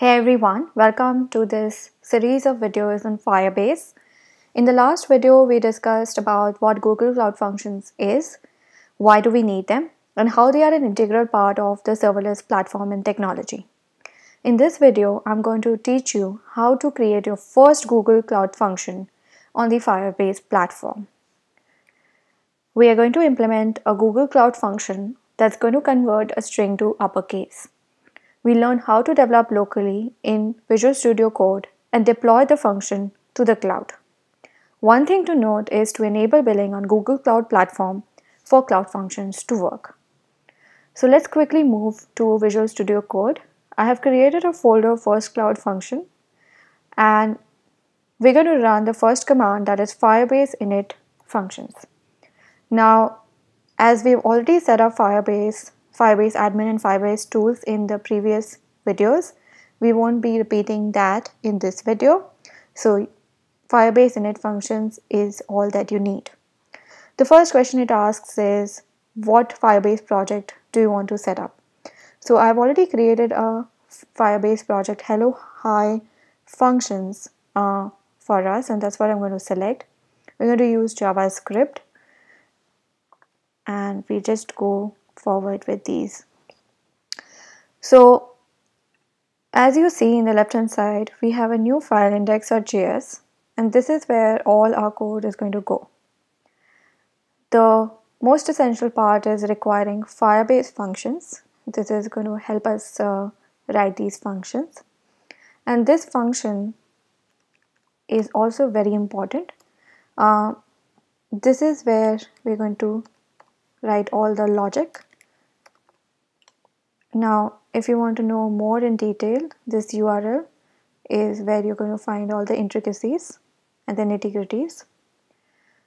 Hey everyone, welcome to this series of videos on Firebase. In the last video, we discussed about what Google Cloud Functions is, why do we need them, and how they are an integral part of the serverless platform and technology. In this video, I'm going to teach you how to create your first Google Cloud Function on the Firebase platform. We are going to implement a Google Cloud Function that's going to convert a string to uppercase we learn how to develop locally in Visual Studio Code and deploy the function to the cloud. One thing to note is to enable billing on Google Cloud Platform for Cloud Functions to work. So let's quickly move to Visual Studio Code. I have created a folder first cloud function and we're going to run the first command that is firebase init functions. Now, as we've already set up Firebase Firebase admin and Firebase tools in the previous videos. We won't be repeating that in this video. So Firebase init functions is all that you need. The first question it asks is what Firebase project do you want to set up? So I've already created a Firebase project hello hi functions uh, for us and that's what I'm going to select. We're going to use JavaScript and we just go forward with these. So as you see in the left hand side, we have a new file index.js and this is where all our code is going to go. The most essential part is requiring Firebase functions. This is going to help us uh, write these functions. And this function is also very important. Uh, this is where we're going to write all the logic now, if you want to know more in detail, this URL is where you're going to find all the intricacies and the nitty-gritties.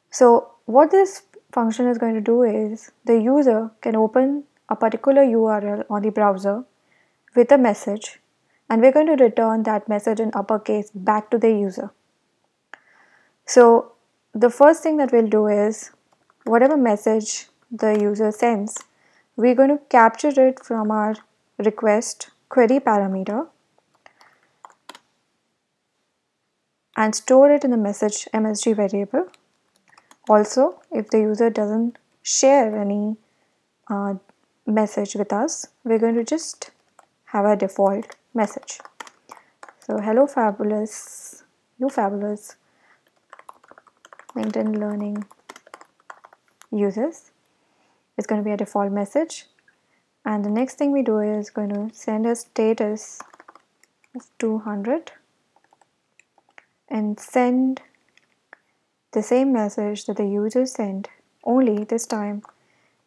So what this function is going to do is the user can open a particular URL on the browser with a message and we're going to return that message in uppercase back to the user. So the first thing that we'll do is whatever message the user sends we're going to capture it from our request query parameter and store it in the message msg variable. Also if the user doesn't share any uh, message with us we're going to just have a default message. So hello fabulous. You fabulous. LinkedIn learning users is going to be a default message. And the next thing we do is going to send a status of 200 and send the same message that the user sent only this time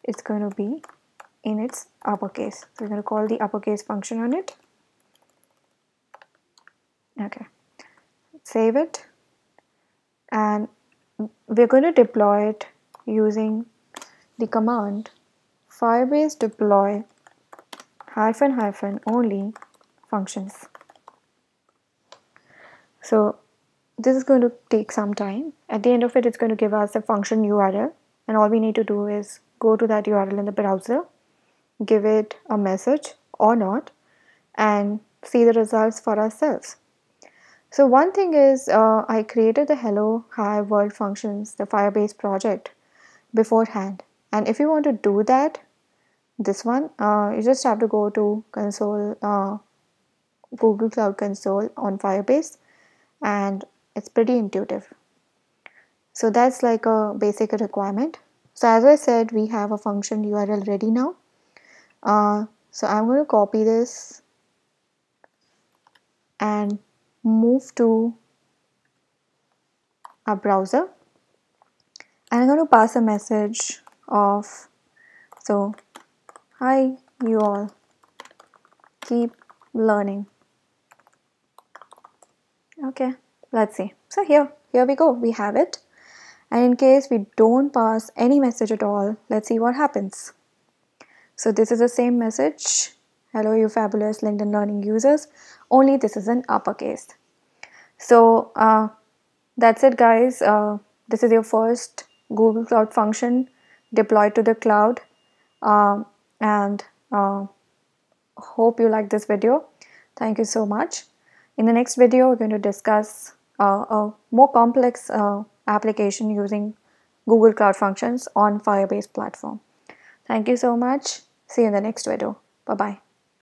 it's going to be in its uppercase. So we're going to call the uppercase function on it. Okay. Save it. And we're going to deploy it using the command firebase deploy hyphen hyphen only functions. So this is going to take some time. At the end of it, it's going to give us a function URL and all we need to do is go to that URL in the browser, give it a message or not and see the results for ourselves. So one thing is uh, I created the hello hi world functions, the Firebase project beforehand and if you want to do that this one uh, you just have to go to console uh, google cloud console on firebase and it's pretty intuitive. So that's like a basic requirement. So as i said we have a function url ready now. Uh, so i'm going to copy this and move to a browser. And i'm going to pass a message of so hi you all. Keep learning. Okay let's see. So here here we go. We have it. And in case we don't pass any message at all let's see what happens. So this is the same message. Hello you fabulous linkedin learning users. Only this is in uppercase. So uh, that's it guys. Uh, this is your first google cloud function deployed to the cloud um, and uh, hope you like this video Thank you so much. In the next video, we're going to discuss uh, a more complex uh, application using Google Cloud Functions on Firebase platform. Thank you so much. See you in the next video. Bye-bye.